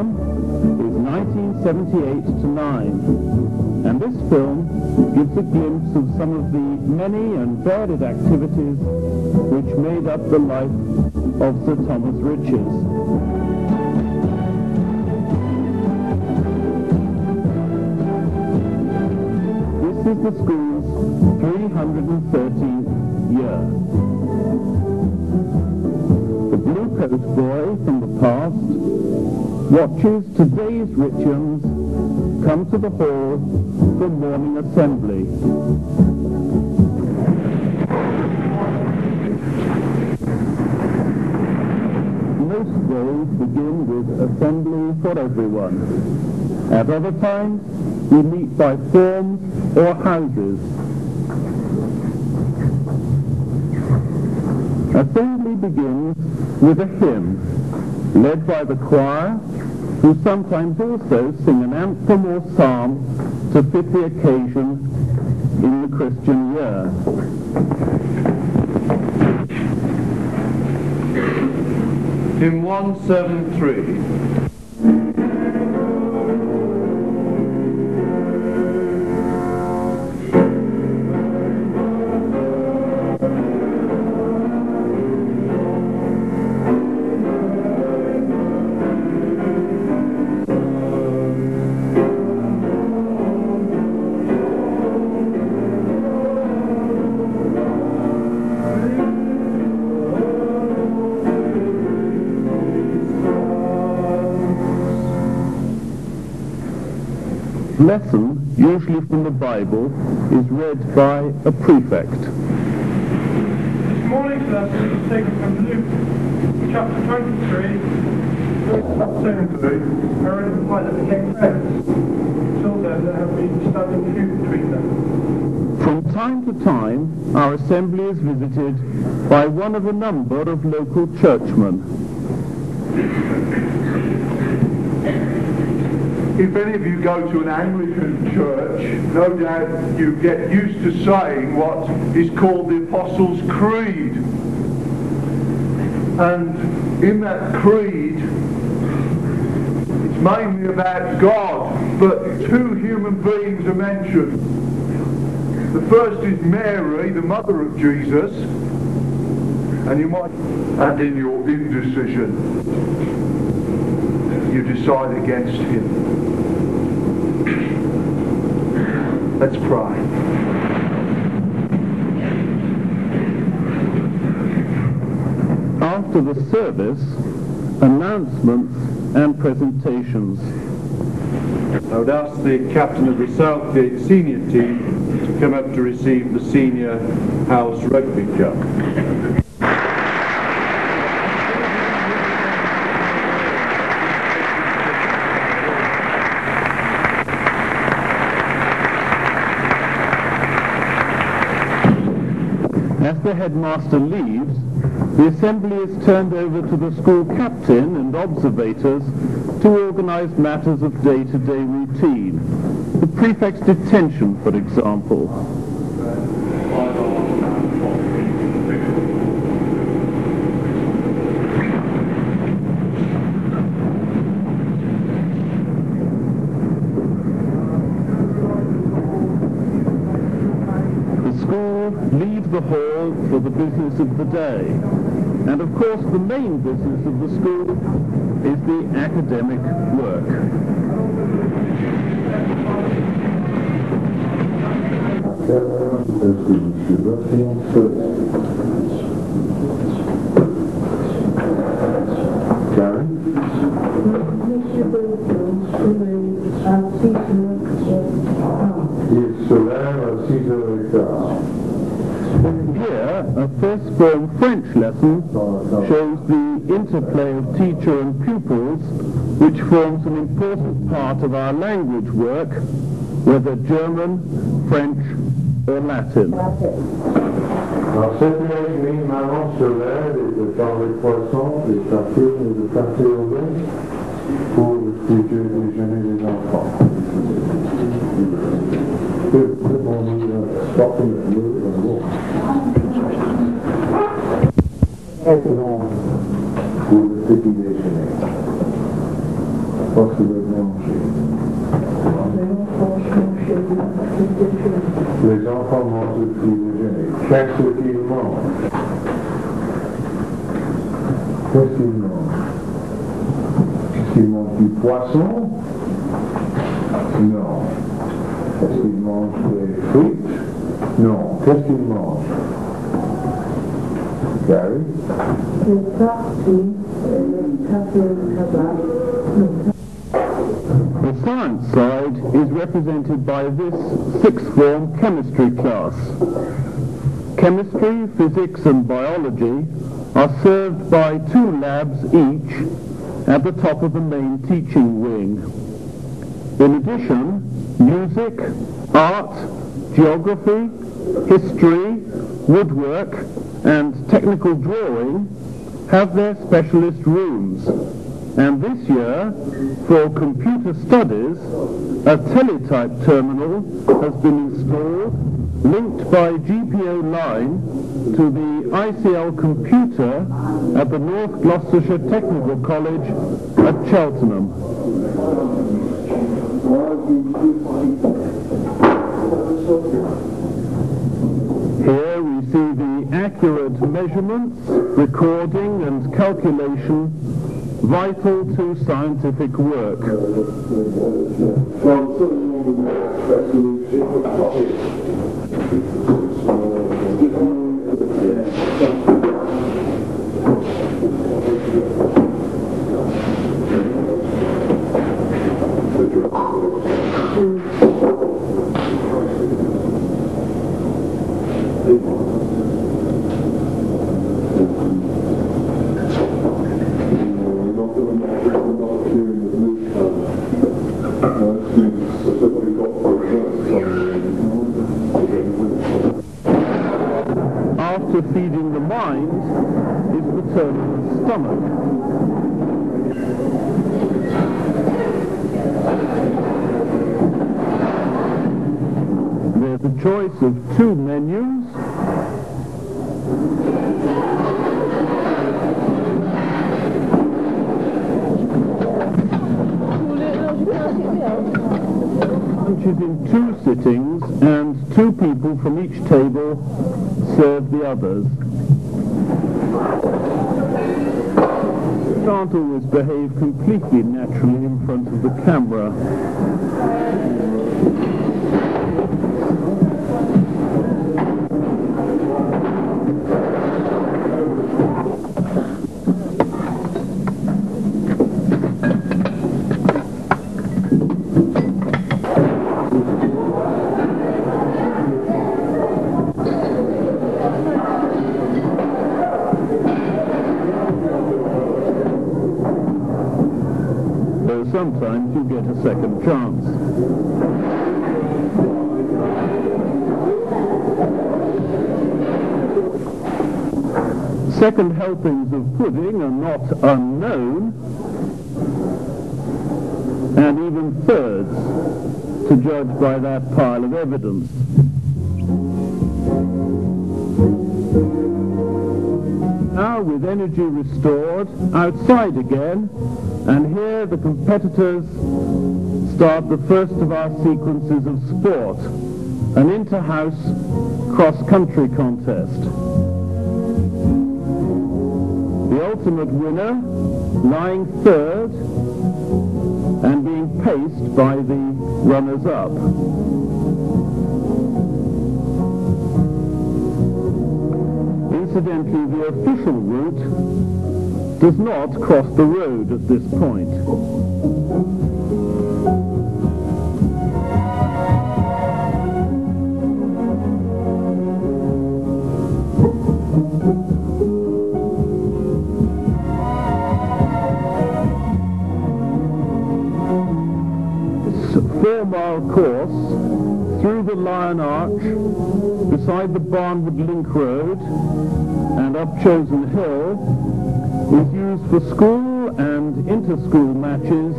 is 1978 to 9, and this film gives a glimpse of some of the many and varied activities which made up the life of Sir Thomas Rich's. This is the school's 313th year. The Blue Coat Boy from the past watches today's Richians come to the hall for morning assembly. Most days begin with assembly for everyone. At other times, we meet by forms or houses. Assembly begins with a hymn, led by the choir, who sometimes also sing an anthem or psalm to fit the occasion in the Christian year. Hymn 173. Lesson, usually from the Bible, is read by a prefect. This morning's lesson is taken from Luke chapter 23, verse 2. Herod and Pilate became friends. Until then, there have been standing feud between them. From time to time, our assembly is visited by one of a number of local churchmen. If any of you go to an Anglican church, no doubt you get used to saying what is called the Apostles' Creed. And in that creed, it's mainly about God, but two human beings are mentioned. The first is Mary, the mother of Jesus, and you might, and in your indecision, you decide against him. Let's pray. After the service, announcements and presentations. I would ask the captain of the Southgate senior team to come up to receive the senior house rugby cup. The headmaster leaves, the assembly is turned over to the school captain and observators to organize matters of day-to-day routine. The prefect's detention, for example. The school leaves the hall for of the day. And of course the main business of the school is the academic work. Karen? Monsieur Bonneton, sommeil à 6 Here, a first form French lesson shows the interplay of teacher and pupils, which forms an important part of our language work, whether German, French, or Latin. Pour le déjeuner des enfants. Uh, and walk. Non. pour le petit déjeuner Parce que le manger. Les enfants mangent le petit déjeuner. Qu'est-ce qu'ils mangent Qu'est-ce qu'ils mangent? Est-ce qu'ils mangent du poisson? Non. Est-ce qu'ils mangent des frites? Non. Qu'est-ce qu'ils mangent? Gary. The science side is represented by this sixth form chemistry class. Chemistry, physics and biology are served by two labs each at the top of the main teaching wing. In addition, music, art, geography, history, woodwork and technical drawing have their specialist rooms. And this year, for computer studies, a teletype terminal has been installed, linked by GPO line to the ICL computer at the North Gloucestershire Technical College at Cheltenham. Here we see the accurate measurements, recording and calculation vital to scientific work. Choice of two menus. Lunch is in two sittings and two people from each table serve the others. Can't always behave completely naturally in front of the camera. Second helpings of pudding are not unknown, and even thirds, to judge by that pile of evidence. Now with energy restored, outside again, and here the competitors start the first of our sequences of sport, an inter-house cross-country contest. Ultimate winner, lying third and being paced by the runners-up. Incidentally, the official route does not cross the road at this point. Course through the Lion Arch, beside the Barnwood Link Road, and up Chosen Hill, is used for school and inter-school matches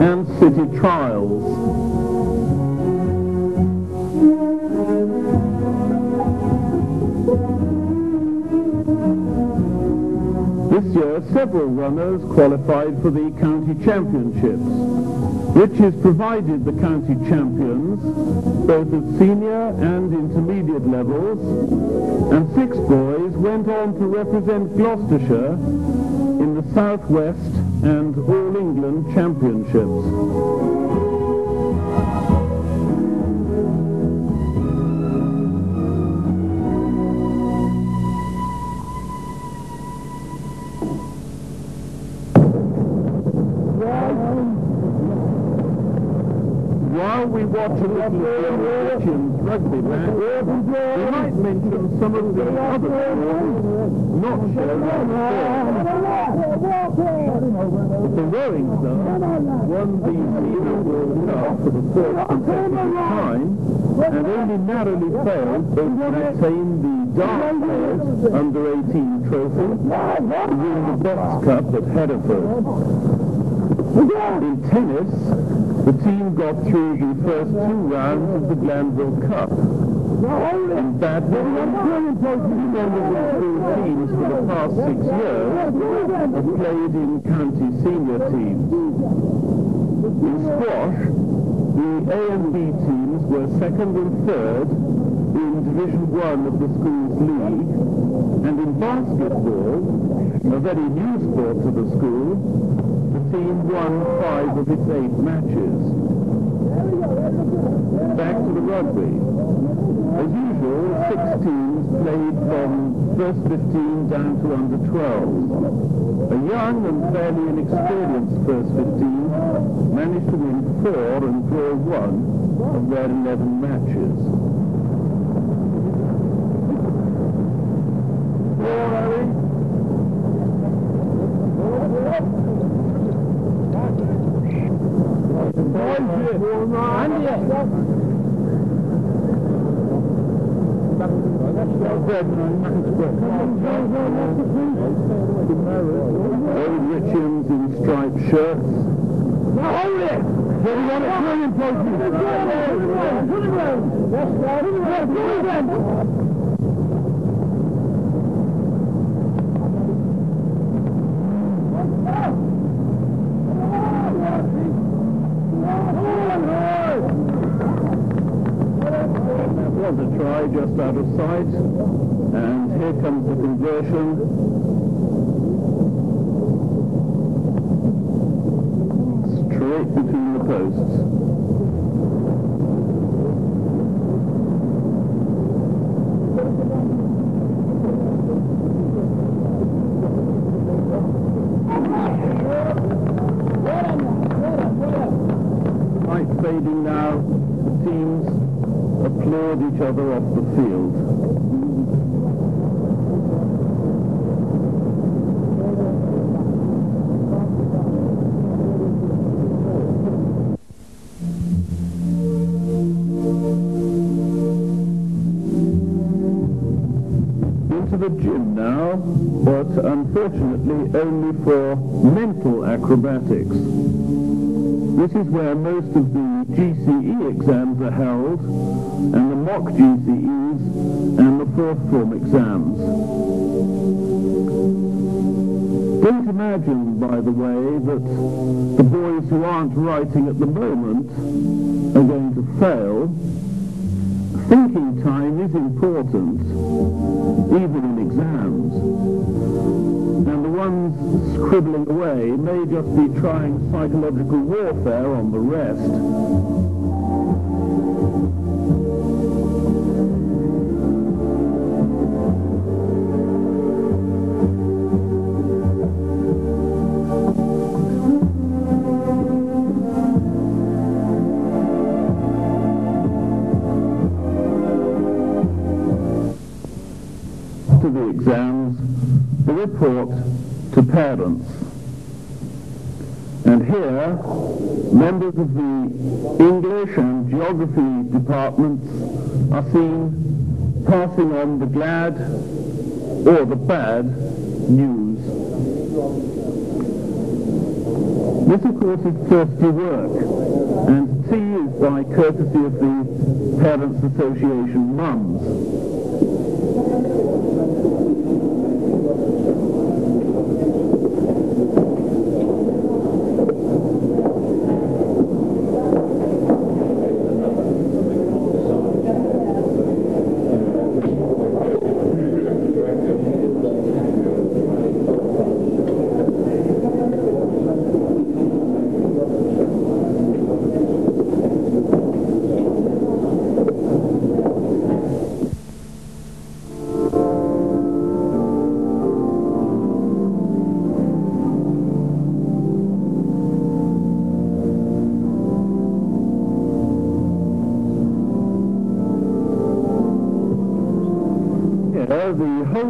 and city trials. This year, several runners qualified for the county championships, which has provided the county champions both at senior and intermediate levels, and six boys went on to represent Gloucestershire in the Southwest and All England Championships. Christians rugby match, we might mention some of the other not shown on the. The rowing club won the Senior World Cup for the fourth consecutive time and only narrowly failed to retain the dart players under 18 trophy to win the Box Cup at Hereford. In tennis, the team got through the first two rounds of the Glanville Cup. In badminton, two members of school teams for the past six years have played in county senior teams. In squash, the A and B teams were second and third in Division One of the school's league, and in basketball, a very new sport to the school, the team won five of its eight matches. Back to the rugby. As usual, six teams played from first 15 down to under 12. A young and fairly inexperienced first 15 managed to win four and draw one of their 11 matches. Old Richians in striped shirts. Now hold it! So we got it trillion places. Put it round. Put it round. Put it round. Was a try just out of sight. And here comes the conversion. Straight between the posts. Each other off the field. Into the gym now, but unfortunately only for mental acrobatics. This is where most of the GCE exams are held, and mock GCEs and the fourth form exams. Don't imagine, by the way, that the boys who aren't writing at the moment are going to fail. Thinking time is important, even in exams and the ones scribbling away may just be trying psychological warfare on the rest. The exams, the report to parents. And here, members of the English and Geography departments are seen passing on the glad or the bad news. This, of course, is thirsty work, and tea is by courtesy of the Parents Association mums.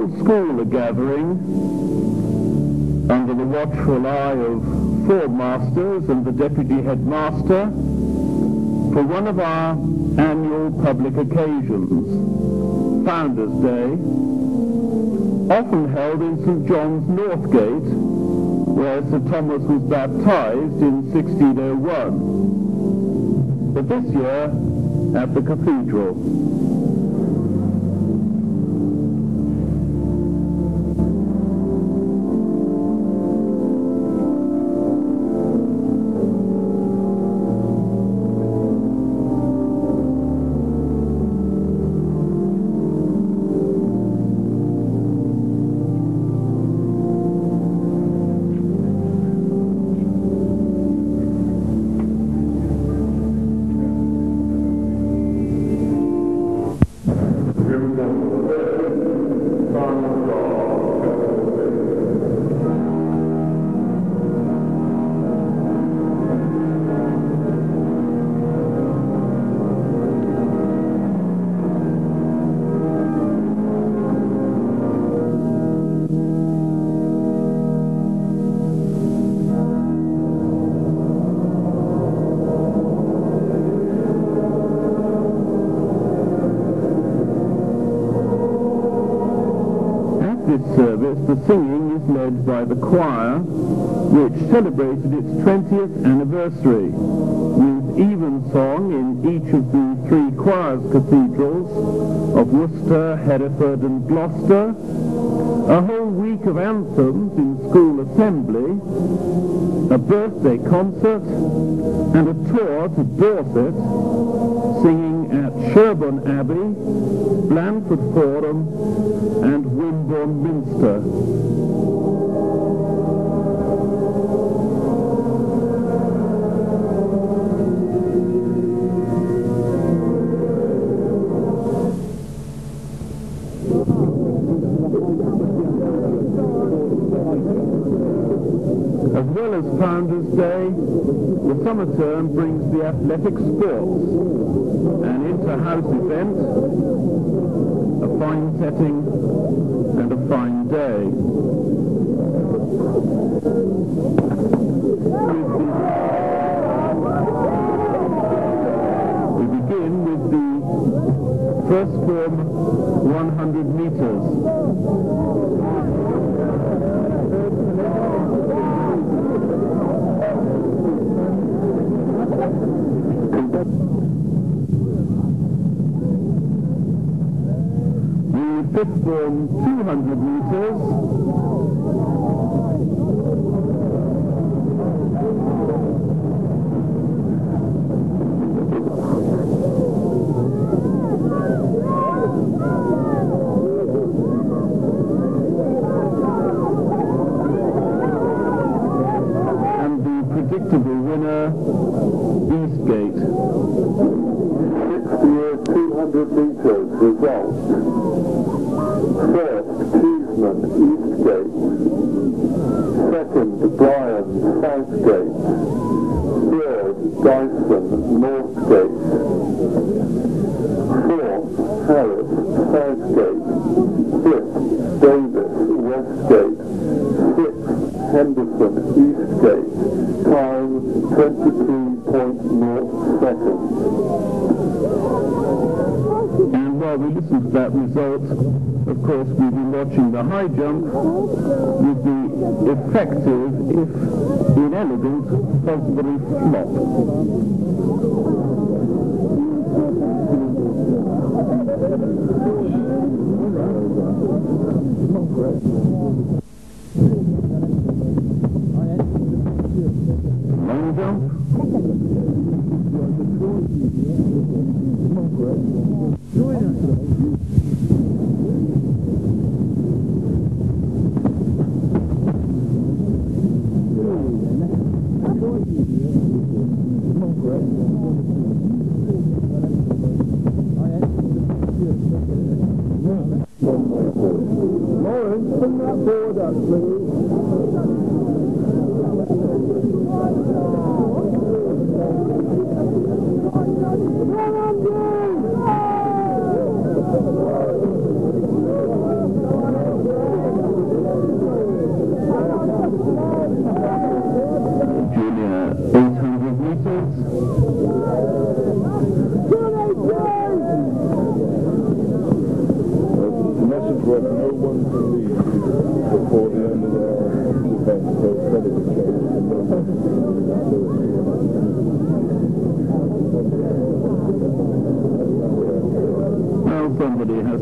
Whole school are gathering under the watchful eye of four masters and the deputy headmaster for one of our annual public occasions, Founders Day, often held in St. John's Northgate, where Sir Thomas was baptized in 1601, but this year at the cathedral. This service, the singing is led by the choir, which celebrated its 20th anniversary, with evensong in each of the three choirs cathedrals of Worcester, Hereford and Gloucester, a whole week of anthems in school assembly, a birthday concert, and a tour to Dorset, singing at Sherborne Abbey, Blandford Forum, and Wimborne Minster. As well as Founders Day, the summer term brings the athletic sports, an inter-house event, a fine setting, and a fine day. We begin with the first form 100 meters. 200 meters. And the predictable winner, Eastgate. Sixth year 200 metres result. First, Cheeseman, Eastgate. Second, Bryan, Southgate. Third, Dyson, Northgate. Fourth, Harris, Southgate. Fifth, Davis, Westgate. Sixth, Henderson, Eastgate. Time 22.0 seconds. While we listen to that result, of course, we've been watching the high jump with the effective, if inelegant, Fosbury flop. Long jump.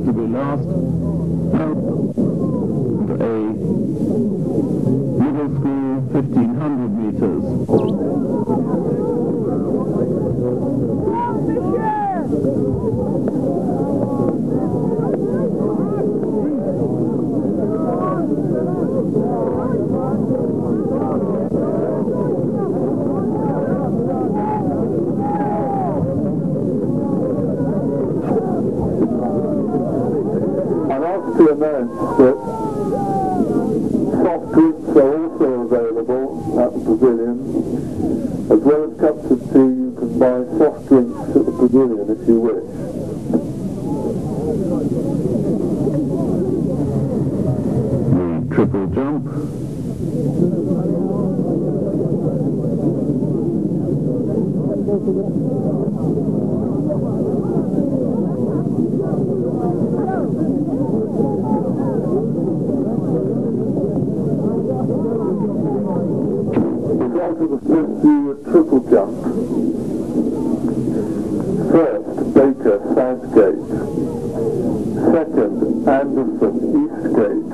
To be last. You wish. The triple jump. Go to the first view at triple jump. Baker Southgate. Second, Anderson Eastgate.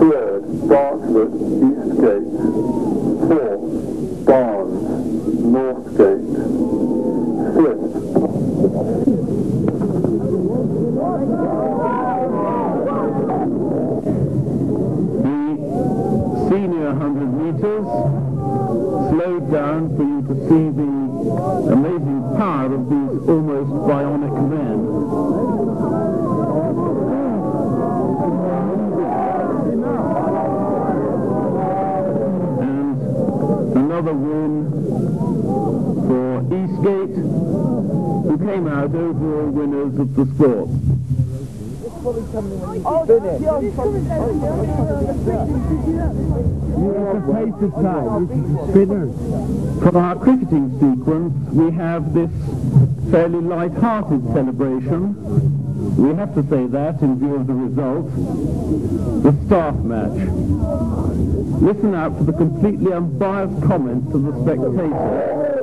Third, Bartlett Eastgate. Fourth, Barnes Northgate. Fifth, The senior 100 meters slowed down for you to see the amazing another win for Eastgate, who came out overall winners of the sport. For our cricketing sequence, we have this fairly light-hearted celebration. We have to say that in view of the result. The staff match. Listen out for the completely unbiased comments of the spectators.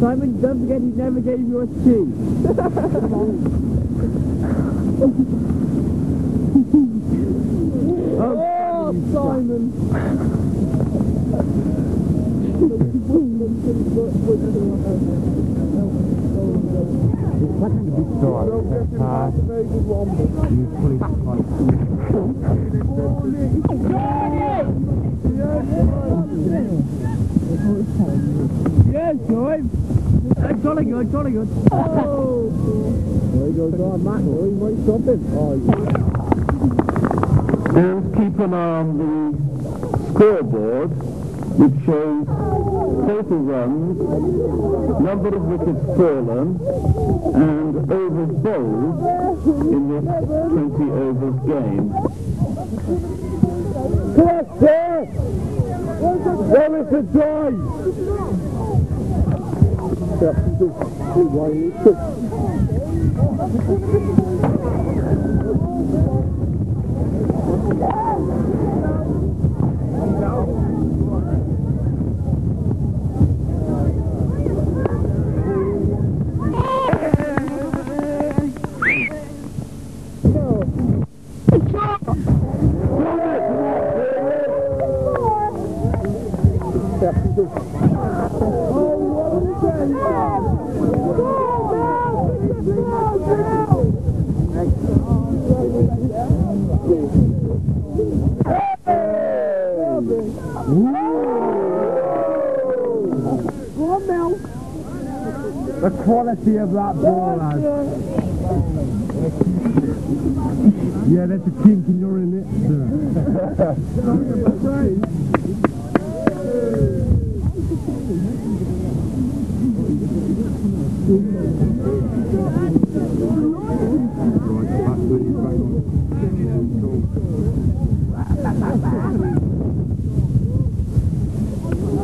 Simon, don't forget he never gave you a tea. Oh, oh, Simon. Yes, Joy. Uh, jolly good, jolly good. Oh. There he goes on, Matt. Oh, he might stop him. Oh, And keep an eye on the scoreboard, which shows total runs, number of wickets fallen, and overs bowled in this 20 overs game. Yes, sir. Well, it's a joy. faire plutôt. The quality of that ball, lad. Yeah, that's a kink and you're in it.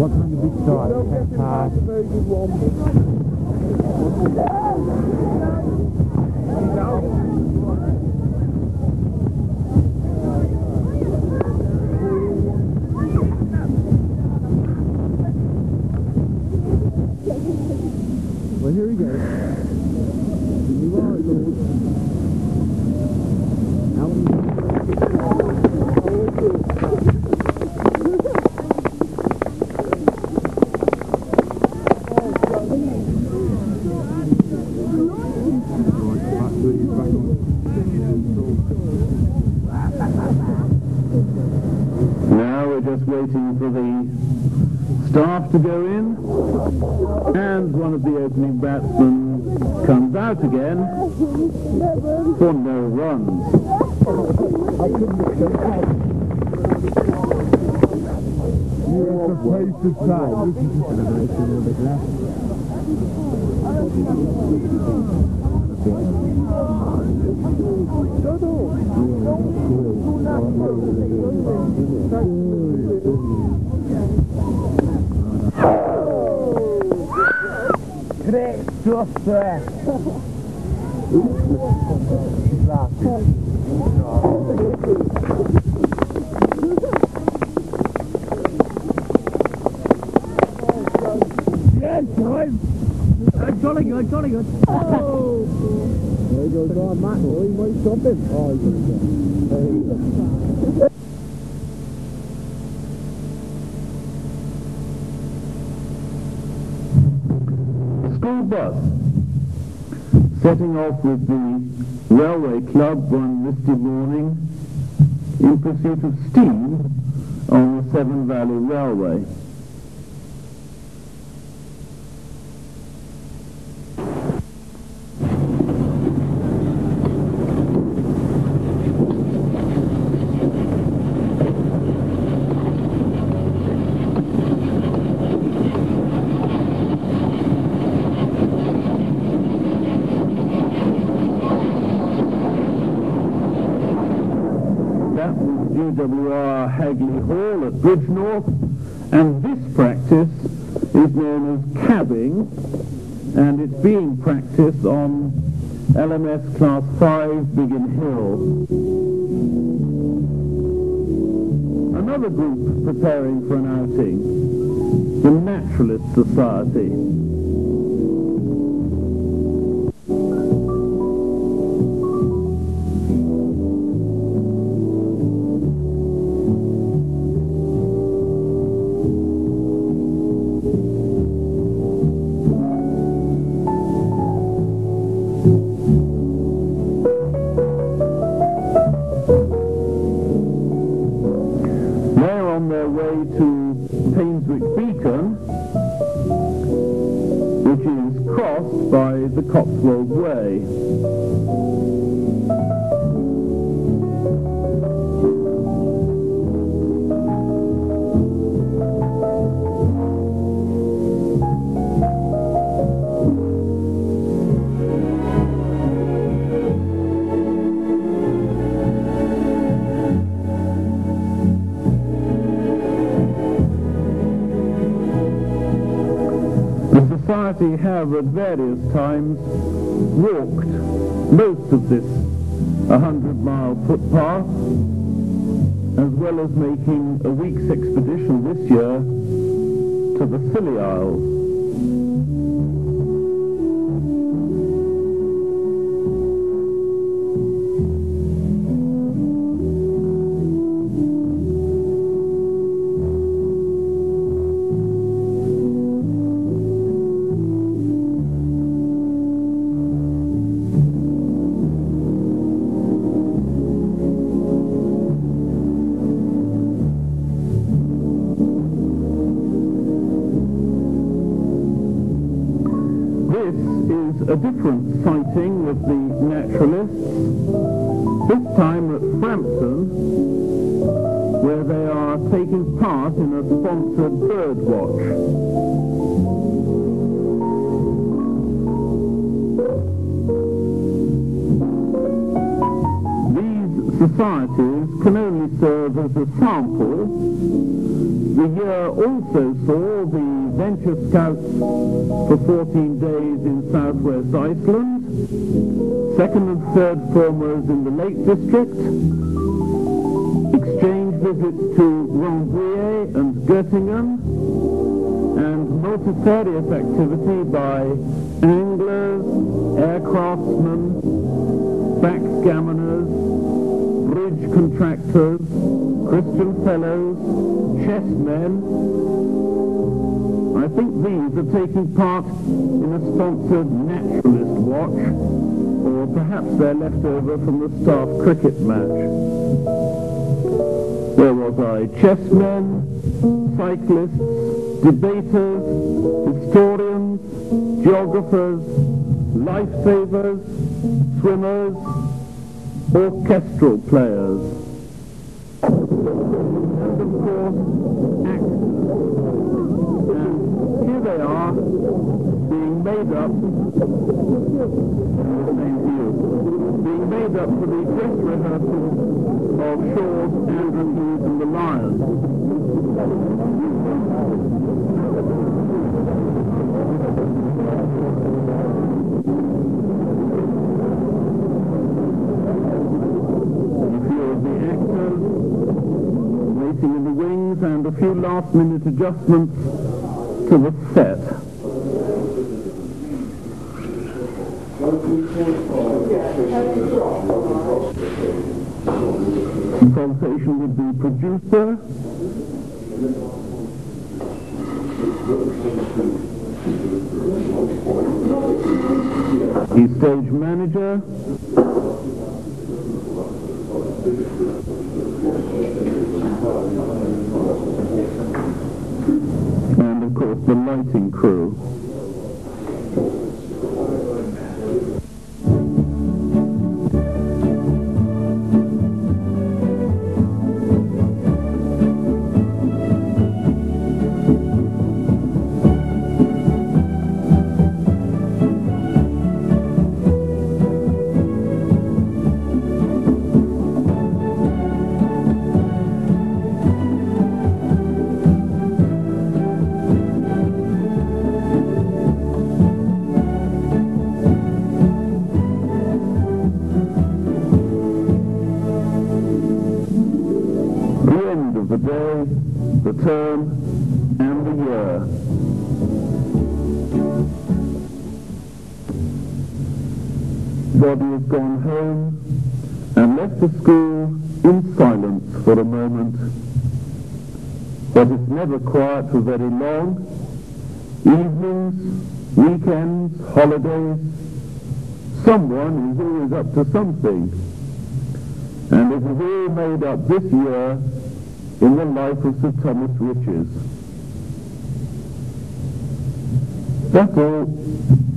What kind of big size? Well, here he goes. You are, Lord. Out Now we're just waiting for the staff to go in, and one of the opening batsmen comes out again for no runs. Great stuff there. Yes, boys. Uh, jolly good, jolly good. Oh. There goes our Matt. Oh, he might stop him. Oh, bus. Setting off with the railway club one misty morning in pursuit of steam on the Severn Valley Railway. Was Hagley Hall at Bridgnorth, and this practice is known as cabbing, and it's being practiced on LMS Class 5 Biggin Hill. Another group preparing for an outing, the Naturalist Society. Society have at various times walked most of this 100-mile footpath, as well as making a week's expedition this year to the Scilly Isles. Time at Frampton, where they are taking part in a sponsored bird watch. These societies can only serve as a sample. The year also saw the Venture Scouts for 14 days in southwest Iceland, second and third formers in the Lake District, exchange visits to Rambouillet and Göttingen, and multifarious activity by anglers, aircraftsmen, backgammoners, bridge contractors, Christian fellows, chessmen. I think these are taking part in a sponsored naturalist watch, or perhaps they're left over from the staff cricket match. Where was I? Chessmen, cyclists, debaters, historians, geographers, lifesavers, swimmers, orchestral players, and of course, actors. And here they are, made up, being made up for the dress rehearsal of Shaw's Androcles and the Lions. a few of the actors waiting in the wings and a few last minute adjustments to the set. Consultation with the producer. The stage manager. and of course the lighting crew. The term, and the year. Body has gone home and left the school in silence for a moment. But it's never quiet for very long. Evenings, weekends, holidays, someone is always up to something. And it was all made up this year in the life of Sir Thomas Rich's. That's all.